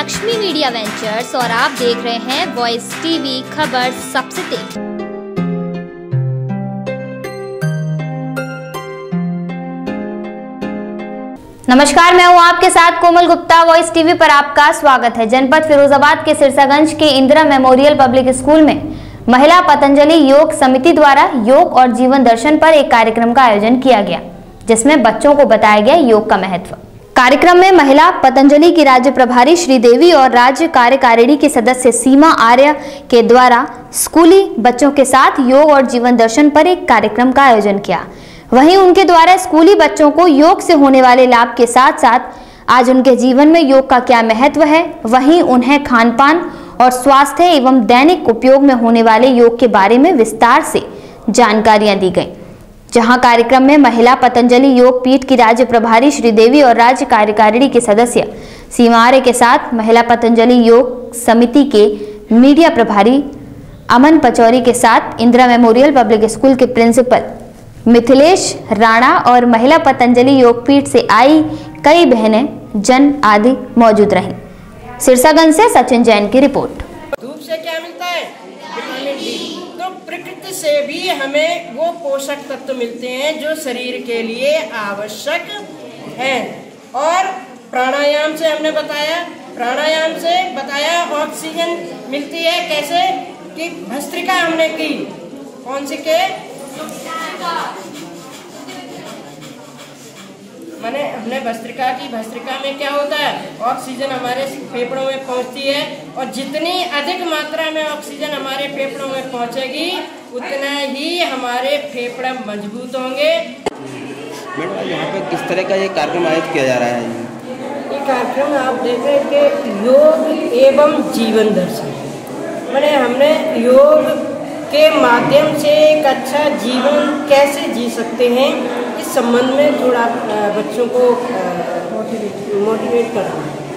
Lakshmi media ventures और आप देख रहे हैं वॉइस टीवी खबर सबसे तेज। नमस्कार, मैं हूँ आपके साथ कोमल गुप्ता। वॉइस टीवी पर आपका स्वागत है। जनपद फिरोजाबाद के सिरसागंज के इंदिरा मेमोरियल पब्लिक स्कूल में महिला पतंजलि योग समिति द्वारा योग और जीवन दर्शन पर एक कार्यक्रम का आयोजन किया गया, जिसमें बच्चों को बताया गया योग का महत्व। कार्यक्रम में महिला पतंजलि की राज्य प्रभारी श्रीदेवी और राज्य कार्यकारिणी के सदस्य सीमा आर्य के द्वारा स्कूली बच्चों के साथ योग और जीवन दर्शन पर एक कार्यक्रम का आयोजन किया। वहीं उनके द्वारा स्कूली बच्चों को योग से होने वाले लाभ के साथ साथ आज उनके जीवन में योग का क्या महत्व है, वहीं उन्हें खान पान और स्वास्थ्य एवं दैनिक उपयोग में होने वाले योग के बारे में विस्तार से जानकारियाँ दी गईं। जहाँ कार्यक्रम में महिला पतंजलि योग पीठ की राज्य प्रभारी श्रीदेवी और राज्य कार्यकारिणी के सदस्य, सीमारे के साथ महिला पतंजलि योग समिति के मीडिया प्रभारी, अमन पचौरी के साथ इंदिरा मेमोरियल पब्लिक स्कूल के प्रिंसिपल, मिथिलेश राणा और महिला पतंजलि योग पीठ से आई कई बहनें, जन आदि मौजूद रहीं। सिरसागंज से सचिन जैन की रिपोर्ट धूप से क्या मिलता है विटामिन डी तो प्रकृति से भी हमें वो पोषक तत्व मिलते हैं जो शरीर के लिए आवश्यक हैं। और प्राणायाम से हमने बताया, प्राणायाम से बताया ऑक्सीजन मिलती है कैसे? कि भस्त्रिका हमने की। कौन सी के? मैंने हमने भस्त्रिका की भस्त्रिका में क्या होता है? ऑक्सीजन हमारे फेफड़ों में पहुँचती है और जितनी अधिक मात्रा में ऑक्सीजन हमारे फेफड़ों में पहुंचेगी उतना ही हमारे फेफड़े मज़बूत होंगे। मैडम यहाँ पे किस तरह का ये कार्यक्रम आयोजित किया जा रहा है? ये कार्यक्रम आप देख रहे हैं कि योग एवं जीवन दर्शन। मैंने हमने योग के माध्यम से एक अच्छा जीवन कैसे जी सकते हैं? संबंध में थोड़ा बच्चों को मोटिवेट करना है।